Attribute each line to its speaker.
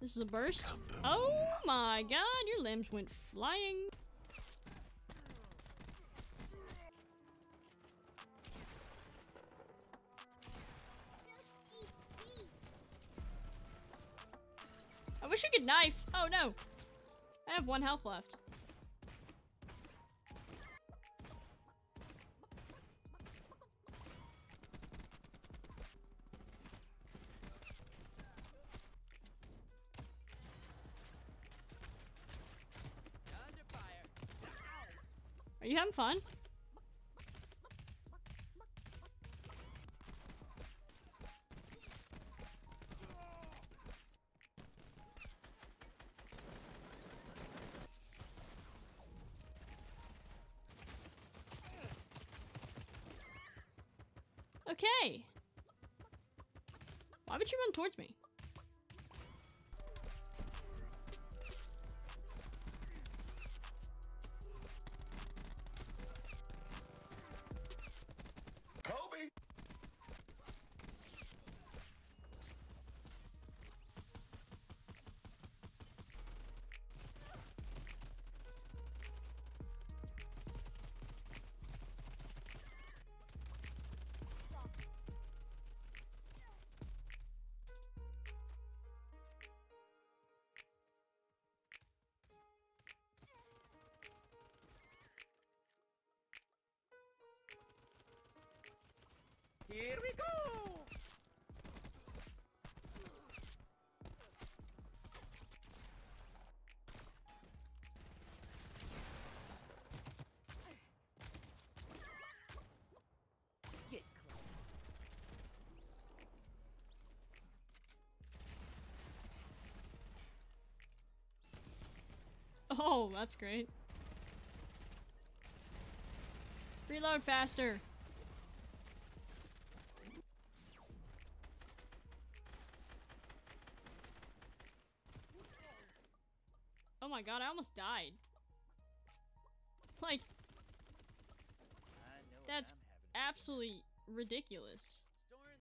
Speaker 1: This is a burst. Oh my god, your limbs went flying. I wish I could knife. Oh no. I have one health left. Are you having fun? Okay. Why would you run towards me?
Speaker 2: Here we go! Get close.
Speaker 1: Oh, that's great. Reload faster. Oh my god, I almost died. Like, that's absolutely ridiculous.